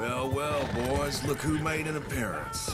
Well, well, boys, look who made an appearance.